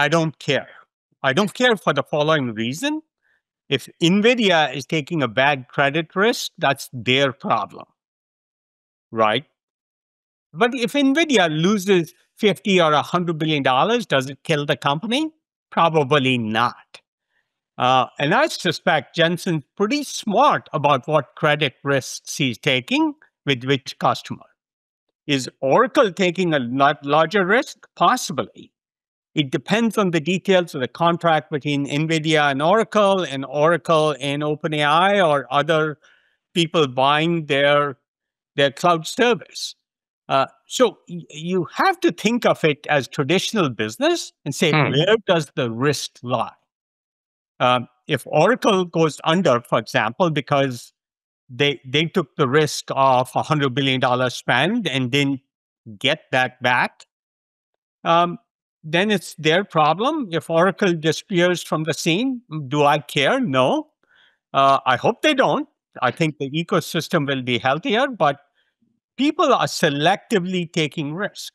I don't care. I don't care for the following reason. If NVIDIA is taking a bad credit risk, that's their problem, right? But if NVIDIA loses 50 or 100 billion dollars, does it kill the company? Probably not. Uh, and I suspect Jensen's pretty smart about what credit risks he's taking with which customer. Is Oracle taking a larger risk? Possibly. It depends on the details of the contract between NVIDIA and Oracle, and Oracle and OpenAI, or other people buying their, their cloud service. Uh, so you have to think of it as traditional business and say, Hmm. where does the risk lie? Um, if Oracle goes under, for example, because they they took the risk of a hundred billion dollar spend and didn't get that back, um, then it's their problem. If Oracle disappears from the scene, do I care? No. Uh, I hope they don't. I think the ecosystem will be healthier, but people are selectively taking risk.